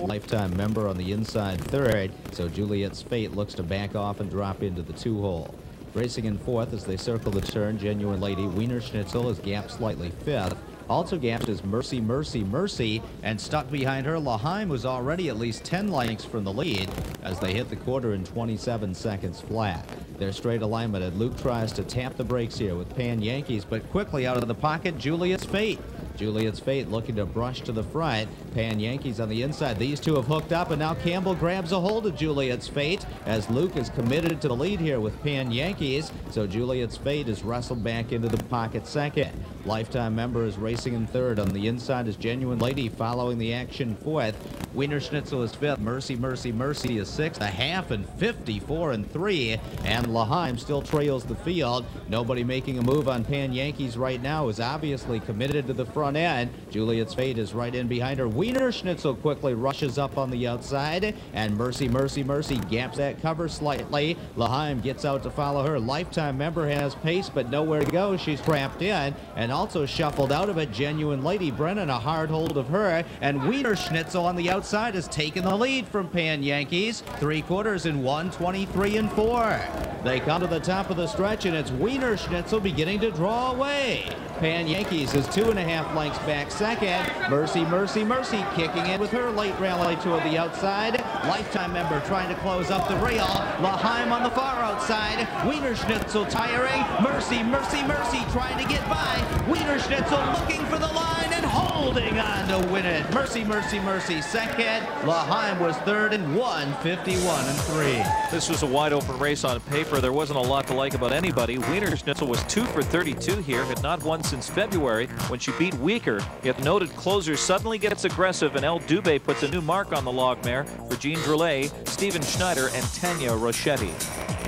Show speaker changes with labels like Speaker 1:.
Speaker 1: lifetime member on the inside third, so Juliet's Fate looks to back off and drop into the two-hole. Racing in fourth as they circle the turn, Genuine Lady Wienerschnitzel is gapped slightly fifth. Also gapped is Mercy, Mercy, Mercy, and stuck behind her, Laheim was already at least 10 lengths from the lead as they hit the quarter in 27 seconds flat. Their straight alignment, and Luke tries to tap the brakes here with Pan Yankees, but quickly out of the pocket, Juliet's Fate. Juliet's Fate looking to brush to the front. Pan Yankees on the inside. These two have hooked up, and now Campbell grabs a hold of Juliet's Fate as Luke is committed to the lead here with Pan Yankees. So Juliet's Fate is wrestled back into the pocket second. Lifetime member is racing in third. On the inside is Genuine Lady following the action fourth. Wienerschnitzel is fifth. Mercy, Mercy, Mercy is sixth. A half and 54 and three. And Laheim still trails the field. Nobody making a move on Pan Yankees right now is obviously committed to the front end. Juliet's Fate is right in behind her. Wienerschnitzel quickly rushes up on the outside. And Mercy, Mercy, Mercy gaps that cover slightly. Laheim gets out to follow her. Lifetime member has pace, but nowhere to go. She's trapped in. And also shuffled out of it. Genuine Lady Brennan a hard hold of her. And Wienerschnitzel on the outside has taken the lead from Pan Yankees. Three quarters in 123 and four. They come to the top of the stretch, and it's Wienerschnitzel beginning to draw away. Pan Yankees is two and a half lengths back second. Mercy, Mercy, Mercy kicking in with her late rally toward the outside. Lifetime member trying to close up the rail. Laheim on the far outside. Wienerschnitzel tiring. Mercy, Mercy, Mercy trying to get by. Wienerschnitzel looking for the line holding on to win it. Mercy, Mercy, Mercy second. Laheim was third and 151 and three.
Speaker 2: This was a wide open race on paper. There wasn't a lot to like about anybody. Wienerschnitzel was two for 32 here, had not won since February when she beat Weaker. Yet noted closer suddenly gets aggressive and El Dube puts a new mark on the log mare for Jean Stephen Schneider, and Tanya Rochetti.